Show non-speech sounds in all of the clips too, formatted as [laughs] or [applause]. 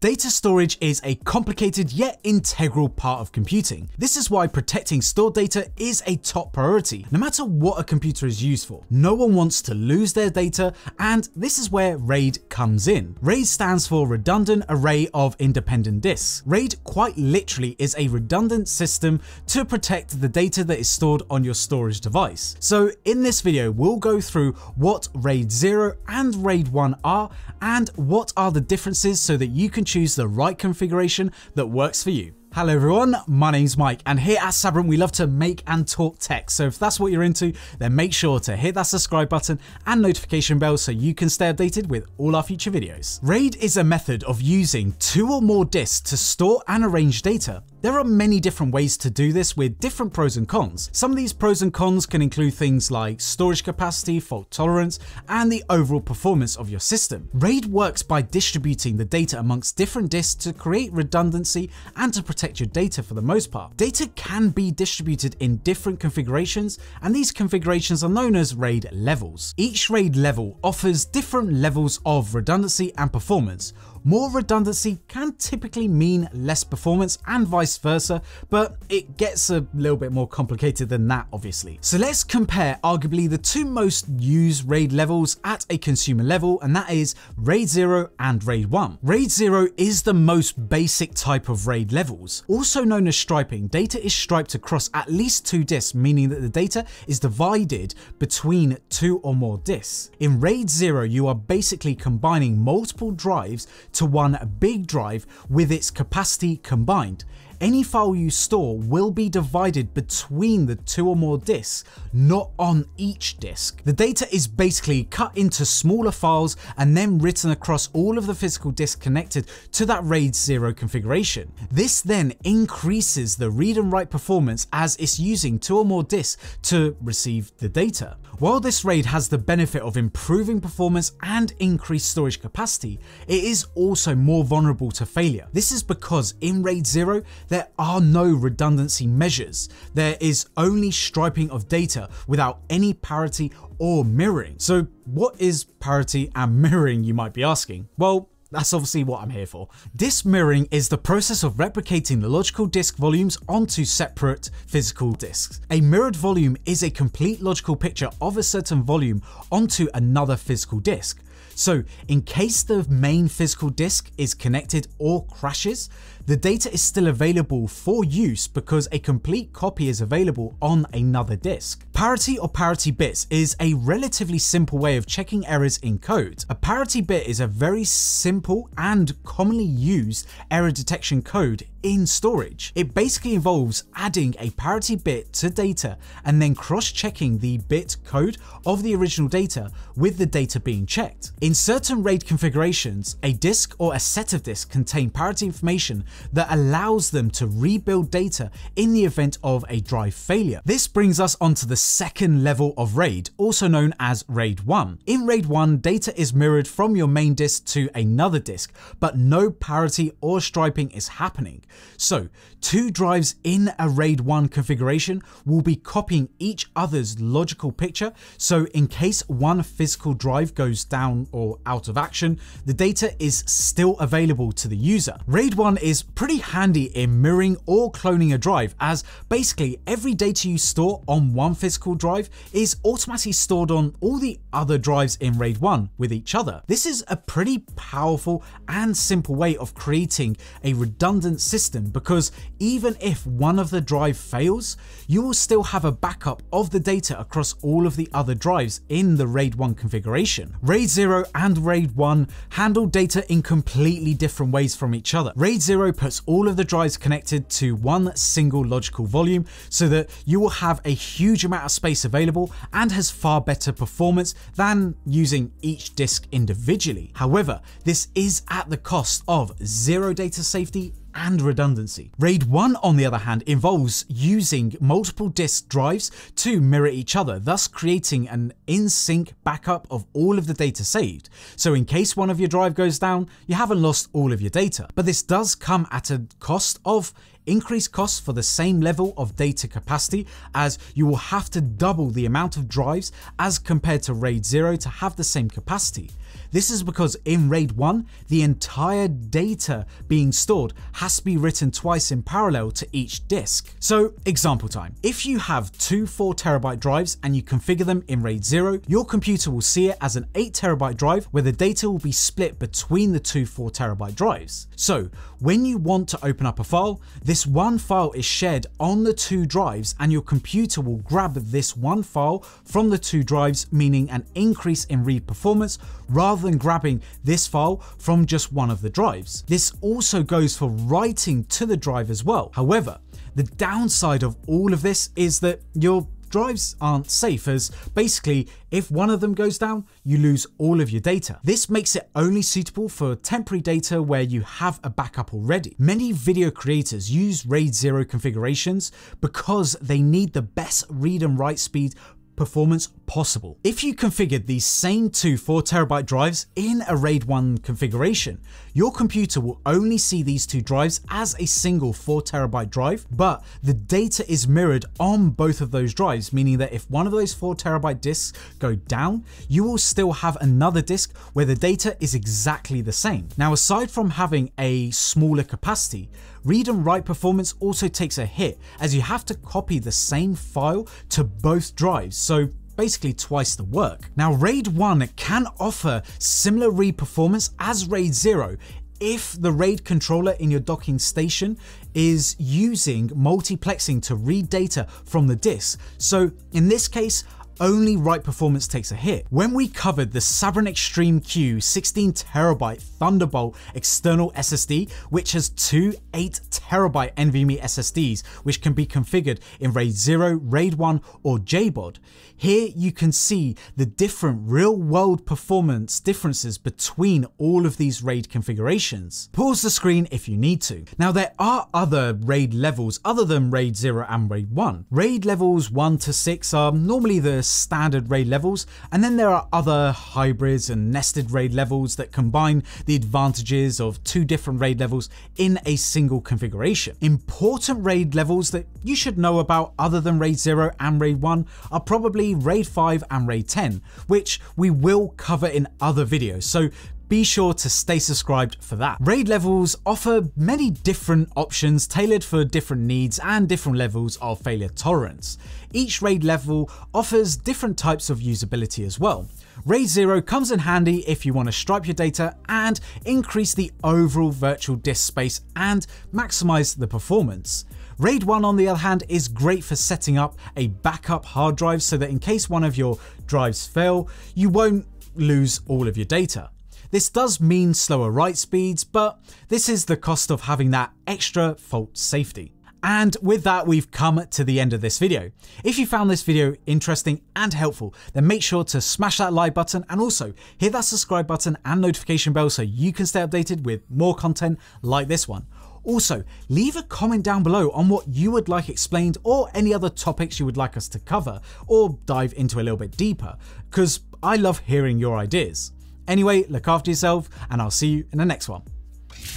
Data storage is a complicated yet integral part of computing. This is why protecting stored data is a top priority, no matter what a computer is used for. No one wants to lose their data, and this is where RAID comes in. RAID stands for Redundant Array of Independent Disks. RAID quite literally is a redundant system to protect the data that is stored on your storage device. So in this video, we'll go through what RAID 0 and RAID 1 are, and what are the differences so that you can choose the right configuration that works for you. Hello everyone, my name's Mike and here at Sabrent we love to make and talk tech so if that's what you're into then make sure to hit that subscribe button and notification bell so you can stay updated with all our future videos. RAID is a method of using two or more disks to store and arrange data. There are many different ways to do this with different pros and cons. Some of these pros and cons can include things like storage capacity, fault tolerance, and the overall performance of your system. RAID works by distributing the data amongst different disks to create redundancy and to protect your data for the most part. Data can be distributed in different configurations, and these configurations are known as RAID levels. Each RAID level offers different levels of redundancy and performance, more redundancy can typically mean less performance and vice versa, but it gets a little bit more complicated than that obviously. So let's compare arguably the two most used RAID levels at a consumer level and that is RAID 0 and RAID 1. RAID 0 is the most basic type of RAID levels. Also known as striping, data is striped across at least two disks meaning that the data is divided between two or more disks. In RAID 0 you are basically combining multiple drives to one big drive with its capacity combined any file you store will be divided between the two or more disks, not on each disk. The data is basically cut into smaller files and then written across all of the physical disks connected to that RAID 0 configuration. This then increases the read and write performance as it's using two or more disks to receive the data. While this RAID has the benefit of improving performance and increased storage capacity, it is also more vulnerable to failure. This is because in RAID 0, there are no redundancy measures. There is only striping of data without any parity or mirroring. So what is parity and [laughs] mirroring you might be asking? Well, that's obviously what I'm here for. Disk mirroring is the process of replicating the logical disk volumes onto separate physical disks. A mirrored volume is a complete logical picture of a certain volume onto another physical disk. So in case the main physical disk is connected or crashes, the data is still available for use because a complete copy is available on another disk. Parity or parity bits is a relatively simple way of checking errors in code. A parity bit is a very simple and commonly used error detection code in storage. It basically involves adding a parity bit to data and then cross-checking the bit code of the original data with the data being checked. In certain RAID configurations, a disk or a set of disks contain parity information that allows them to rebuild data in the event of a drive failure. This brings us onto the second level of RAID, also known as RAID 1. In RAID 1, data is mirrored from your main disk to another disk, but no parity or striping is happening. So, two drives in a RAID 1 configuration will be copying each other's logical picture, so in case one physical drive goes down or out of action, the data is still available to the user. RAID 1 is pretty handy in mirroring or cloning a drive as basically every data you store on one physical drive is automatically stored on all the other drives in RAID 1 with each other. This is a pretty powerful and simple way of creating a redundant system because even if one of the drive fails, you will still have a backup of the data across all of the other drives in the RAID 1 configuration. RAID 0 and RAID 1 handle data in completely different ways from each other. RAID 0 puts all of the drives connected to one single logical volume so that you will have a huge amount of space available and has far better performance than using each disk individually. However, this is at the cost of zero data safety and redundancy. RAID 1 on the other hand involves using multiple disk drives to mirror each other, thus creating an in-sync backup of all of the data saved. So in case one of your drive goes down, you haven't lost all of your data. But this does come at a cost of increased costs for the same level of data capacity as you will have to double the amount of drives as compared to RAID 0 to have the same capacity. This is because in RAID 1, the entire data being stored has to be written twice in parallel to each disk. So example time, if you have two 4TB drives and you configure them in RAID 0, your computer will see it as an 8TB drive where the data will be split between the two 4TB drives. So when you want to open up a file, this one file is shared on the two drives and your computer will grab this one file from the two drives, meaning an increase in read performance rather than grabbing this file from just one of the drives. This also goes for writing to the drive as well. However, the downside of all of this is that your drives aren't safe as basically if one of them goes down, you lose all of your data. This makes it only suitable for temporary data where you have a backup already. Many video creators use RAID 0 configurations because they need the best read and write speed performance possible. If you configured these same two 4TB drives in a RAID 1 configuration, your computer will only see these two drives as a single 4TB drive, but the data is mirrored on both of those drives, meaning that if one of those 4TB disks go down, you will still have another disk where the data is exactly the same. Now, aside from having a smaller capacity, read and write performance also takes a hit as you have to copy the same file to both drives, so basically twice the work. Now RAID 1 can offer similar read performance as RAID 0 if the RAID controller in your docking station is using multiplexing to read data from the disk. So in this case, only write performance takes a hit. When we covered the Sabrent XTRM-Q 16TB Thunderbolt external SSD, which has two 8TB NVMe SSDs, which can be configured in RAID 0, RAID 1, or JBOD, here you can see the different real world performance differences between all of these RAID configurations. Pause the screen if you need to. Now there are other RAID levels other than RAID 0 and RAID 1. RAID levels 1 to 6 are normally the standard RAID levels, and then there are other hybrids and nested RAID levels that combine the advantages of two different RAID levels in a single configuration. Important RAID levels that you should know about other than RAID 0 and RAID 1 are probably RAID 5 and RAID 10, which we will cover in other videos, so be sure to stay subscribed for that. RAID levels offer many different options tailored for different needs and different levels of failure tolerance. Each RAID level offers different types of usability as well. RAID 0 comes in handy if you want to stripe your data and increase the overall virtual disk space and maximize the performance. RAID 1 on the other hand is great for setting up a backup hard drive so that in case one of your drives fail, you won't lose all of your data. This does mean slower write speeds, but this is the cost of having that extra fault safety. And with that, we've come to the end of this video. If you found this video interesting and helpful, then make sure to smash that like button and also hit that subscribe button and notification bell so you can stay updated with more content like this one. Also, leave a comment down below on what you would like explained or any other topics you would like us to cover or dive into a little bit deeper, because I love hearing your ideas. Anyway, look after yourself and I'll see you in the next one.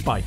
Bye.